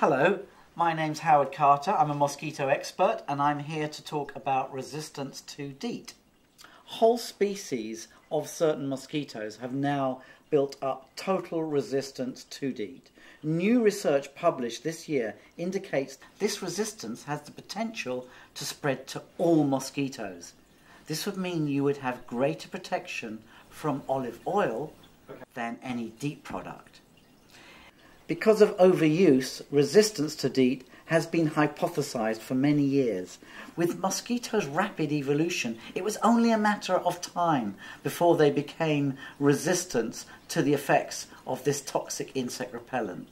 Hello, my name's Howard Carter. I'm a mosquito expert and I'm here to talk about resistance to DEET. Whole species of certain mosquitoes have now built up total resistance to DEET. New research published this year indicates this resistance has the potential to spread to all mosquitoes. This would mean you would have greater protection from olive oil than any DEET product. Because of overuse, resistance to DEET has been hypothesized for many years. With mosquitoes' rapid evolution, it was only a matter of time before they became resistant to the effects of this toxic insect repellent.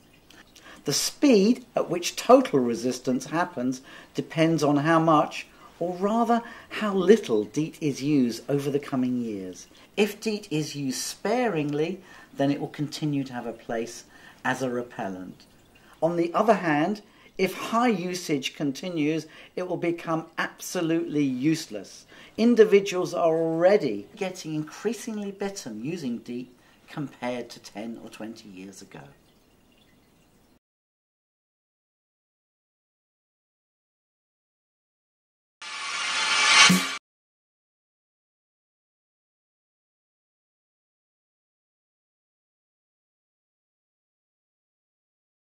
The speed at which total resistance happens depends on how much, or rather how little, DEET is used over the coming years. If DEET is used sparingly, then it will continue to have a place as a repellent. On the other hand, if high usage continues, it will become absolutely useless. Individuals are already getting increasingly bitten using DEET compared to 10 or 20 years ago.